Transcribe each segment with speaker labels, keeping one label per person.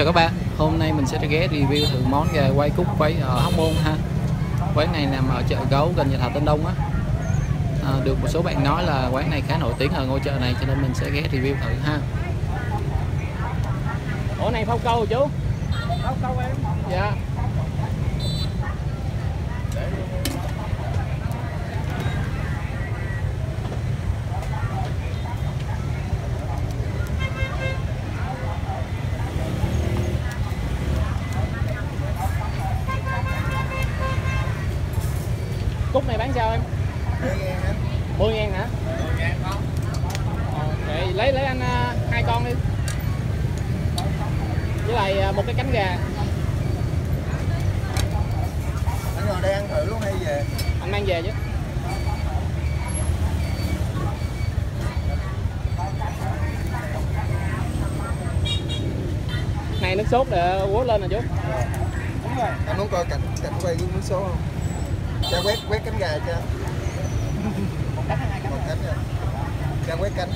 Speaker 1: Chào các bạn, hôm nay mình sẽ ghé review thử món gà quay cúc quấy ở Hóc Môn ha. Quán này nằm ở chợ Gấu gần nhà thờ Tân Đông á. À, Được một số bạn nói là quán này khá nổi tiếng ở ngôi chợ này cho nên mình sẽ ghé review thử ha. Ủa này phao câu chú?
Speaker 2: Phao câu em.
Speaker 1: Dạ Cúc này bán sao em?
Speaker 2: 10 ngàn hả?
Speaker 1: 10 ngàn hả?
Speaker 2: 10 ngàn không?
Speaker 1: Ok, lấy lấy anh à, hai con đi Với lại à, một cái cánh gà
Speaker 2: Anh ngồi đây ăn thử luôn hay về?
Speaker 1: Anh mang về chứ Này nước sốt để quất lên nè chú
Speaker 2: Đúng rồi Anh muốn coi cảnh cảnh quay cái miếng số không? Cho quét quét cánh gà cho
Speaker 1: Một cánh hai cánh?
Speaker 2: Một cánh rồi Cho quét cánh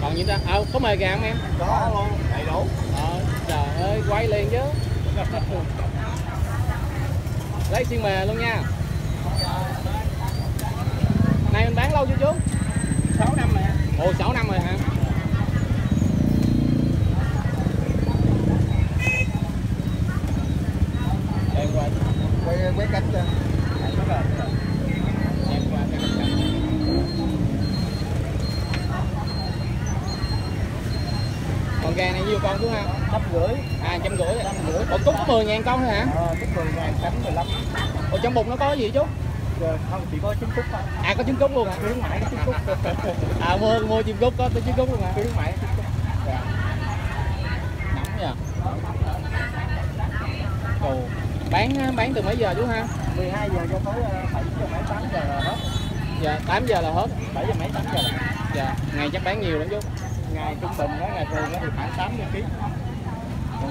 Speaker 1: Còn gì ta? À, có mời gà không em?
Speaker 2: Có luôn, đầy đủ
Speaker 1: Ờ, trời ơi, quay liền chứ Lấy xiên mề luôn nha Này mình bán lâu chưa chú?
Speaker 2: 6 năm rồi
Speaker 1: Ồ, 6 năm rồi hả?
Speaker 2: Em qua Quay quét cánh cho
Speaker 1: Em qua cái cánh cánh. Còn gà này nhiêu con chú ha?
Speaker 2: Trăm rưỡi
Speaker 1: À, trăm rưỡi
Speaker 2: Trăm rưỡi
Speaker 1: Ủa, cúc 10 ngàn con thôi hả?
Speaker 2: Ờ, 10 ngàn cánh 15
Speaker 1: Ủa, trong bụng nó có gì chú?
Speaker 2: Rồi, không, chỉ có trứng cút thôi
Speaker 1: À, có trứng cút luôn hả?
Speaker 2: Khuyến mãi trứng cút
Speaker 1: À, mua mua chim cút có trứng cút luôn hả?
Speaker 2: Khuyến mãi trứng cút Dạ
Speaker 1: Nóng nha bán bán từ mấy giờ chú ha?
Speaker 2: 12 giờ cho tới 7 giờ mấy 8 giờ là hết.
Speaker 1: Dạ, 8 giờ là hết.
Speaker 2: 7 giờ mấy 8 giờ là
Speaker 1: Dạ, ngày chắc bán nhiều lắm chú.
Speaker 2: Ngày trung bình đó ngày thường đó thì khoảng 80 kg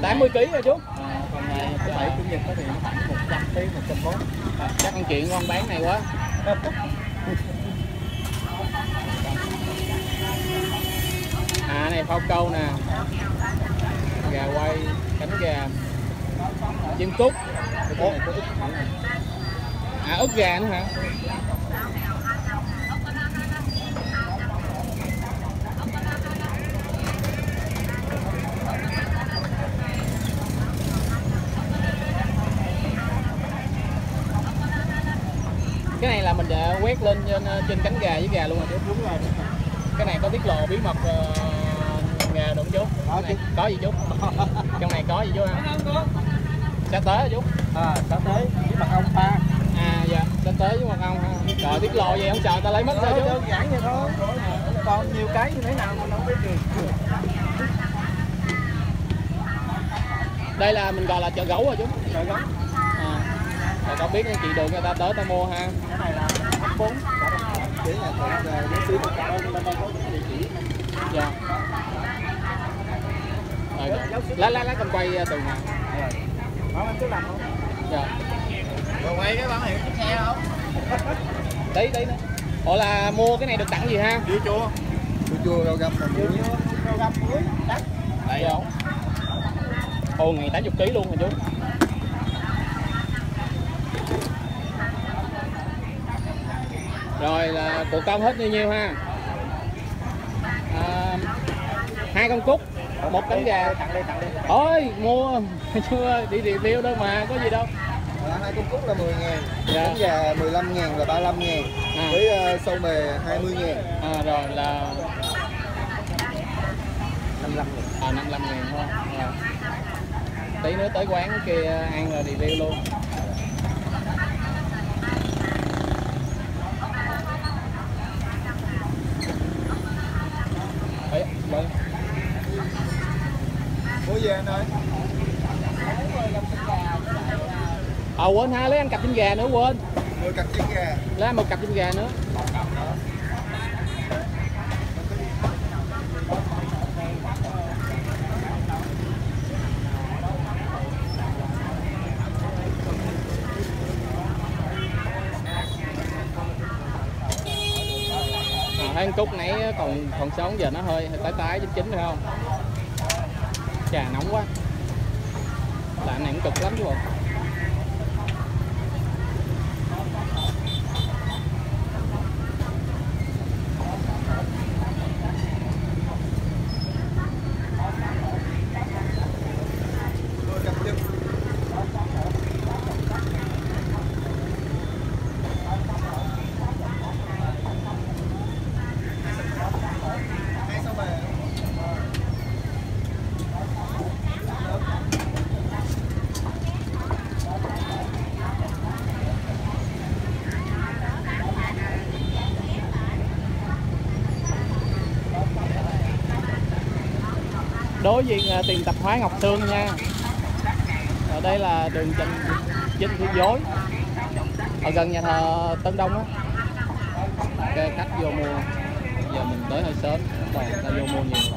Speaker 1: 80 kg rồi chú?
Speaker 2: À, còn ngày thứ bảy chủ nhật thì nó khoảng 100 kg 140
Speaker 1: à, Chắc ăn chuyện ngon bán này quá. À này phao câu nè. Gà quay, cánh gà. Chim cút
Speaker 2: nè.
Speaker 1: À ức gà nữa hả? Cái này là mình đã quét lên trên, trên cánh gà với gà luôn rồi chú
Speaker 2: đúng rồi
Speaker 1: Cái này có tiết lộ bí mật ờ, gà đúng chú?
Speaker 2: Có
Speaker 1: gì chú? Trong này có gì chú ha? Tế hả chú?
Speaker 2: à sắp tới với mật ong pha
Speaker 1: À dạ, sa tế với mật ong ha Trời tiết lộ vậy không sợ ta lấy mất sao chú?
Speaker 2: đơn giản vậy thôi còn nhiều cái như thế nào mình không biết được
Speaker 1: Đây là mình gọi là chợ gấu rồi chú
Speaker 2: rồi đó
Speaker 1: à, Rồi con biết chị đường người ta tới ta mua ha
Speaker 2: cái này là ốc bốn chỉ là tự giấy xí một cái bên đây có địa chỉ
Speaker 1: Dạ Rồi, lá lá lá con quay từ nào
Speaker 2: đó anh cứ làm không
Speaker 1: Dạ
Speaker 2: rồi quay cái bản hiệu chiếc xe không
Speaker 1: Tí tí nữa. Ủa là mua cái này được tặng gì ha?
Speaker 2: dưa chua dưa chua rau găm muối. Rau găm muối đắt.
Speaker 1: Đây không? Ồ ngày 80 kg luôn rồi chú? Rồi là của công hết nhiêu nhiêu ha? À, hai con cúc một cánh gà.
Speaker 2: Tặng đi tặng đi
Speaker 1: thôi mua chưa đi review đâu mà có gì đâu
Speaker 2: À, hai con cúc là 10 ngàn
Speaker 1: Dạ.
Speaker 2: cánh gà 15 ngàn là 35 ngàn
Speaker 1: À.
Speaker 2: với uh, sâu mề 20 ngàn
Speaker 1: à, rồi là
Speaker 2: 55 ngàn
Speaker 1: à 55 ngàn thôi rồi. tí nữa tới quán kia ăn rồi review luôn
Speaker 2: gì anh ơi.
Speaker 1: À quên ha lấy anh cặp chân gà nữa quên.
Speaker 2: 10 cặp chiên gà.
Speaker 1: Lấy một cặp chân gà nữa. À, thấy con cúc nãy còn còn sống giờ nó hơi hơi tái tái chín chín phải không trà nóng quá. Là này cũng cực lắm chứ bộ. Đối diện à, tiền tập tạp hóa Ngọc Sương nha. Ở đây là đường Trần Vinh Thị Dối ở gần nhà thờ Tân Đông á. Ok, khách vô mua. Giờ mình tới hơi sớm. Còn ta vô mua nhiều.